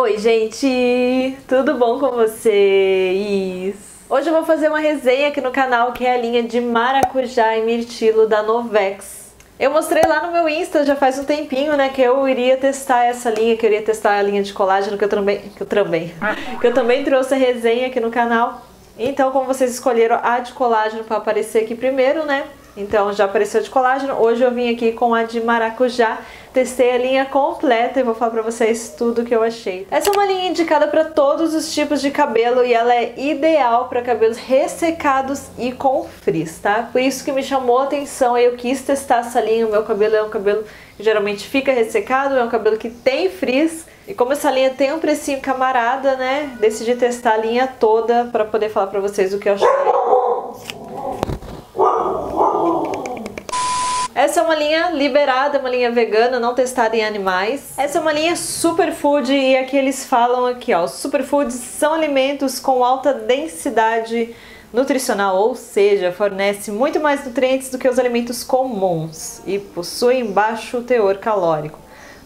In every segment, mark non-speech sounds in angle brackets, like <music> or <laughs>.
Oi, gente! Tudo bom com vocês? Hoje eu vou fazer uma resenha aqui no canal que é a linha de maracujá e mirtilo da Novex. Eu mostrei lá no meu Insta já faz um tempinho, né, que eu iria testar essa linha, que eu iria testar a linha de colágeno que eu também, que eu também, que eu também trouxe a resenha aqui no canal. Então, como vocês escolheram a de colágeno para aparecer aqui primeiro, né, então já apareceu de colágeno. Hoje eu vim aqui com a de maracujá. Testei a linha completa e vou falar pra vocês tudo que eu achei. Essa é uma linha indicada para todos os tipos de cabelo e ela é ideal para cabelos ressecados e com frizz, tá? Por isso que me chamou a atenção e eu quis testar essa linha. O meu cabelo é um cabelo que geralmente fica ressecado, é um cabelo que tem frizz. E como essa linha tem um precinho camarada, né? Decidi testar a linha toda para poder falar pra vocês o que eu achei. Essa é uma linha liberada, uma linha vegana, não testada em animais. Essa é uma linha superfood e aqui eles falam aqui, ó, superfoods são alimentos com alta densidade nutricional, ou seja, fornece muito mais nutrientes do que os alimentos comuns e possuem baixo teor calórico.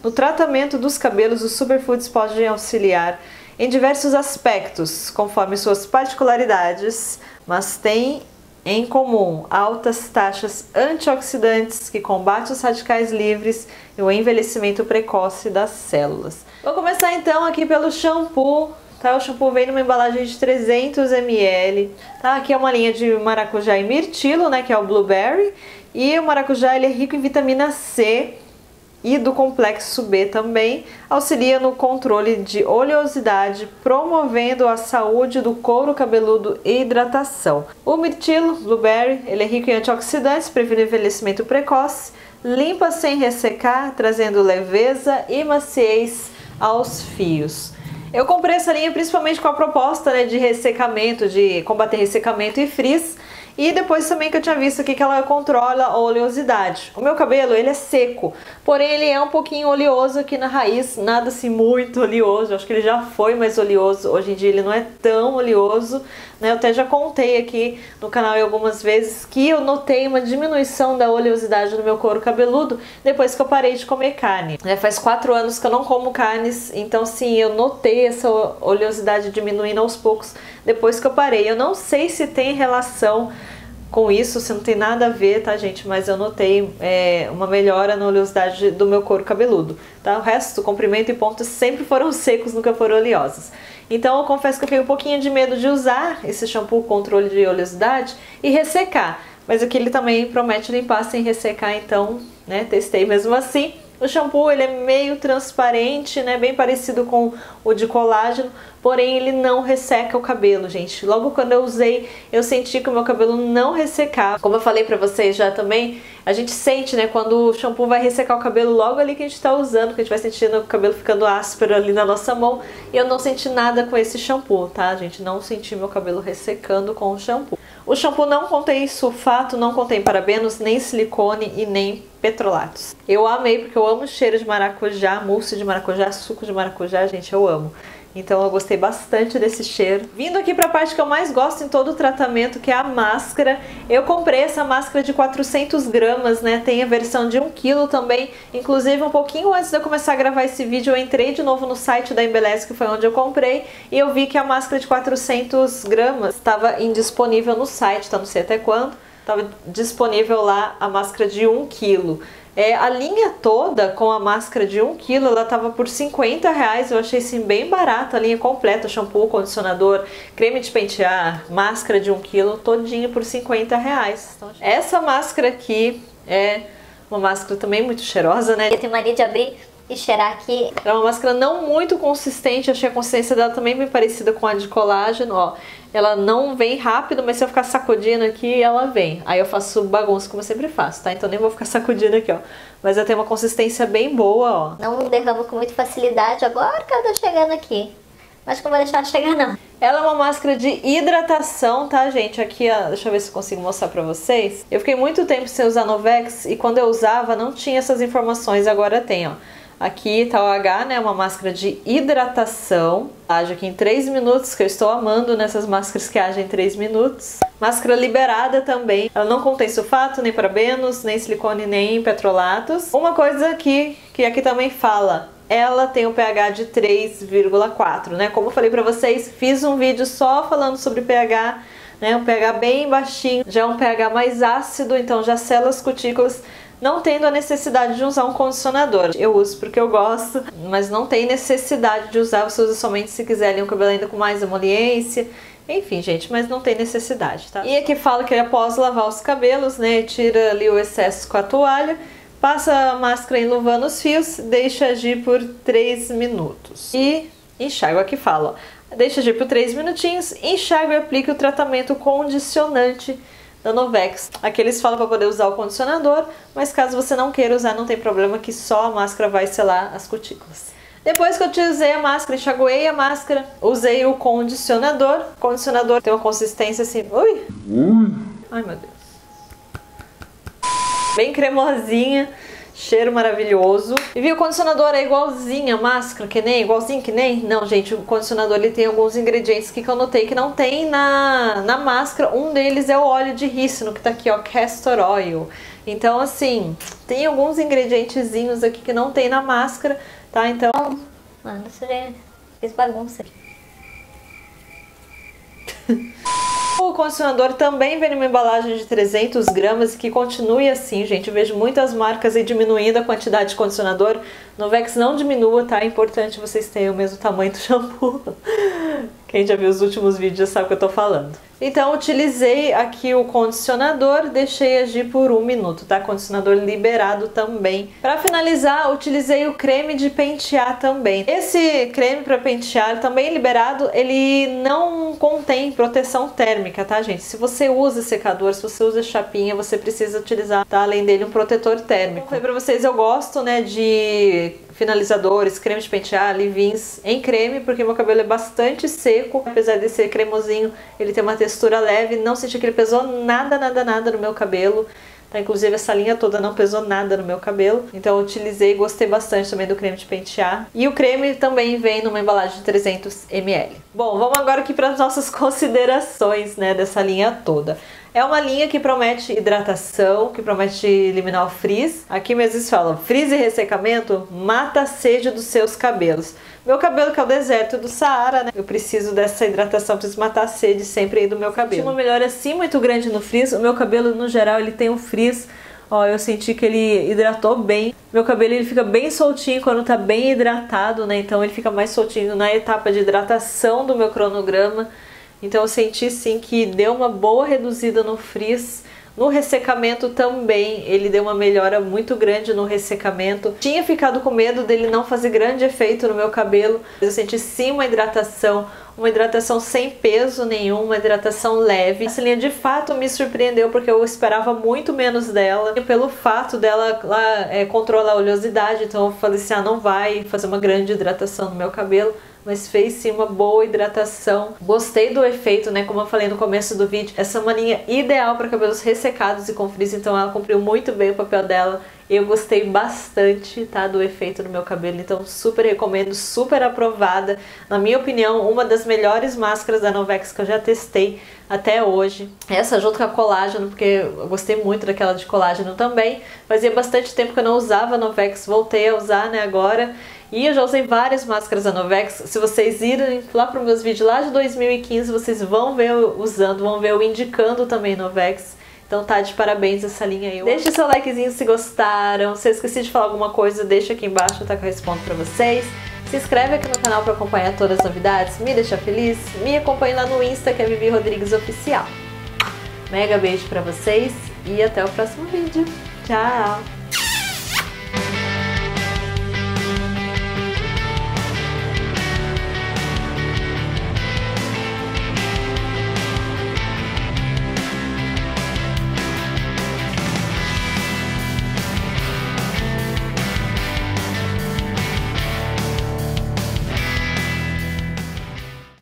No tratamento dos cabelos, os superfoods podem auxiliar em diversos aspectos, conforme suas particularidades, mas têm em comum altas taxas antioxidantes que combatem os radicais livres e o envelhecimento precoce das células. Vou começar então aqui pelo shampoo. Tá, o shampoo vem numa embalagem de 300 ml. Tá, aqui é uma linha de maracujá e mirtilo, né, que é o blueberry. E o maracujá ele é rico em vitamina C, e do complexo B também, auxilia no controle de oleosidade, promovendo a saúde do couro cabeludo e hidratação. O mirtilo, blueberry, ele é rico em antioxidantes, previne envelhecimento precoce, limpa sem ressecar, trazendo leveza e maciez aos fios. Eu comprei essa linha principalmente com a proposta né, de ressecamento, de combater ressecamento e frizz, e depois também que eu tinha visto aqui que ela controla a oleosidade. O meu cabelo, ele é seco, porém ele é um pouquinho oleoso aqui na raiz, nada assim muito oleoso. Eu acho que ele já foi mais oleoso, hoje em dia ele não é tão oleoso, né? Eu até já contei aqui no canal algumas vezes que eu notei uma diminuição da oleosidade no meu couro cabeludo depois que eu parei de comer carne. Né? Faz quatro anos que eu não como carnes, então sim, eu notei essa oleosidade diminuindo aos poucos depois que eu parei. Eu não sei se tem relação com isso, se não tem nada a ver, tá, gente? Mas eu notei é, uma melhora na oleosidade do meu couro cabeludo, tá? O resto, comprimento e pontos sempre foram <laughs> secos, nunca foram oleosos. Então eu confesso que eu fiquei um pouquinho de medo de usar esse shampoo controle de oleosidade e ressecar. Mas aqui ele também promete limpar sem ressecar, então, né, testei mesmo assim. O shampoo ele é meio transparente, né, bem parecido com o de colágeno, porém ele não resseca o cabelo, gente. Logo quando eu usei, eu senti que o meu cabelo não ressecava. Como eu falei pra vocês já também, a gente sente, né, quando o shampoo vai ressecar o cabelo logo ali que a gente tá usando, que a gente vai sentindo o cabelo ficando áspero ali na nossa mão. E eu não senti nada com esse shampoo, tá, gente? Não senti meu cabelo ressecando com o shampoo. O shampoo não contém sulfato, não contém parabenos, nem silicone e nem petrolatos. Eu amei porque eu amo cheiro de maracujá, mousse de maracujá, suco de maracujá, gente, eu amo. Então eu gostei bastante desse cheiro. Vindo aqui para a parte que eu mais gosto em todo o tratamento, que é a máscara. Eu comprei essa máscara de 400 gramas, né? Tem a versão de 1 kg também. Inclusive, um pouquinho antes de eu começar a gravar esse vídeo, eu entrei de novo no site da Embeleze, que foi onde eu comprei. E eu vi que a máscara de 400 gramas estava indisponível no site, tá? Não sei até quando. Estava disponível lá a máscara de 1 kg. É, a linha toda com a máscara de 1 kg, ela tava por 50 reais, eu achei assim bem barato, a linha completa, shampoo, condicionador, creme de pentear, máscara de 1 kg, todinho por 50 reais. Então, essa máscara aqui é uma máscara também muito cheirosa, né? Eu tenho mania de abrir e cheirar aqui. É uma máscara não muito consistente, achei a consistência dela também bem parecida com a de colágeno, ó ela não vem rápido, mas se eu ficar sacudindo aqui, ela vem. Aí eu faço bagunça como eu sempre faço, tá? Então nem vou ficar sacudindo aqui, ó. Mas ela tem uma consistência bem boa, ó. Não derramo com muita facilidade agora que ela tá chegando aqui. Mas que não vou deixar de chegar não. Ela é uma máscara de hidratação, tá, gente? Aqui, ó, deixa eu ver se eu consigo mostrar pra vocês. Eu fiquei muito tempo sem usar Novex e quando eu usava não tinha essas informações, agora tem, ó. Aqui tá o H, né? Uma máscara de hidratação. Age aqui em 3 minutos, que eu estou amando nessas máscaras que agem em 3 minutos. Máscara liberada também. Ela não contém sulfato, nem parabenos, nem silicone, nem petrolatos. Uma coisa aqui, que aqui também fala ela tem um pH de 3,4, né? Como eu falei para vocês, fiz um vídeo só falando sobre pH, né? Um pH bem baixinho, já é um pH mais ácido, então já sela as cutículas não tendo a necessidade de usar um condicionador. Eu uso porque eu gosto, mas não tem necessidade de usar, você usa somente se quiser ali um cabelo ainda com mais emoliência. Enfim, gente, mas não tem necessidade, tá? E aqui fala que após lavar os cabelos, né, tira ali o excesso com a toalha, passa a máscara enluvando os fios, deixa agir por 3 minutos. E enxágua aqui fala, ó, deixa agir por 3 minutinhos, enxágua e aplica o tratamento condicionante da Novex. Aqui eles falam para poder usar o condicionador, mas caso você não queira usar, não tem problema que só a máscara vai selar as cutículas. Depois que eu utilizei a máscara, enxaguei a máscara, usei o condicionador. O condicionador tem uma consistência assim... Ui! Ui! Ai, meu Deus. Bem cremosinha. Cheiro maravilhoso. E viu, o condicionador é igualzinho a máscara, que nem, igualzinho que nem? Não, gente, o condicionador ele tem alguns ingredientes que eu notei que não tem na, na máscara. Um deles é o óleo de rícino, que tá aqui, ó, castor oil. Então, assim, tem alguns ingredientezinhos aqui que não tem na máscara, tá? Então... Mano, você fez bagunça aqui. <laughs> O condicionador também vem numa embalagem de 300 gramas que continue assim, gente. Eu vejo muitas marcas aí diminuindo a quantidade de condicionador. No Vex não diminua, tá? É importante vocês tenham o mesmo tamanho do <laughs> shampoo. Quem já viu os últimos vídeos já sabe o que eu tô falando. Então utilizei aqui o condicionador, deixei agir por um minuto, tá? Condicionador liberado também. Para finalizar, utilizei o creme de pentear também. Esse creme para pentear também liberado, ele não contém proteção térmica, tá, gente? Se você usa secador, se você usa chapinha, você precisa utilizar, tá? Além dele, um protetor térmico. Falei pra vocês, eu gosto, né, de finalizadores, creme de pentear, leave-ins em creme, porque meu cabelo é bastante seco, apesar de ser cremosinho, ele tem uma textura leve, não senti que ele pesou nada, nada, nada no meu cabelo. Tá? Inclusive essa linha toda não pesou nada no meu cabelo, então eu utilizei e gostei bastante também do creme de pentear. E o creme também vem numa embalagem de 300 ml. Bom, vamos agora aqui para as nossas <laughs> considerações né, dessa linha toda. É uma linha que promete hidratação, que promete eliminar o frizz. Aqui mesmo eles falam, frizz e ressecamento mata a sede dos seus cabelos. Meu cabelo que é o deserto do Saara, né? Eu preciso dessa hidratação, preciso matar a sede sempre aí do meu cabelo. Uma melhora assim muito grande no frizz. O meu cabelo, no geral, ele tem um frizz Ó, eu senti que ele hidratou bem. Meu cabelo ele fica bem soltinho quando tá bem hidratado, né? Então ele fica mais soltinho na etapa de hidratação do meu cronograma. Então eu senti sim que deu uma boa reduzida no frizz. No ressecamento também, ele deu uma melhora muito grande no ressecamento. Tinha ficado com medo dele não fazer grande efeito no meu cabelo. Eu senti sim uma hidratação, uma hidratação sem peso nenhum, uma hidratação leve. Essa linha de fato me surpreendeu porque eu esperava muito menos dela. E pelo fato dela lá, é, controlar a oleosidade, então eu falei assim, ah, não vai fazer uma grande hidratação no meu cabelo mas fez sim uma boa hidratação. Gostei do efeito, né? Como eu falei no começo do vídeo, essa uma linha ideal para cabelos ressecados e com frizz, então ela cumpriu muito bem o papel dela. Eu gostei bastante, tá, do efeito no meu cabelo, então super recomendo, super aprovada. Na minha opinião, uma das melhores máscaras da Novex que eu já testei até hoje. Essa junto com a colágeno, porque eu gostei muito daquela de colágeno também. Fazia bastante tempo que eu não usava a Novex, voltei a usar, né, agora. E eu já usei várias máscaras da Novex. Se vocês irem lá para os meus vídeos lá de 2015, vocês vão ver eu usando, vão ver eu indicando também Novex. Então tá de parabéns essa linha aí. Deixa seu likezinho se gostaram. Se eu esqueci de falar alguma coisa, deixa aqui embaixo, tá que eu respondo pra vocês. Se inscreve aqui no canal para acompanhar todas as novidades, me deixa feliz. Me acompanhe lá no Insta, que é Vivi Rodrigues Oficial. Mega beijo pra vocês e até o próximo vídeo. Tchau!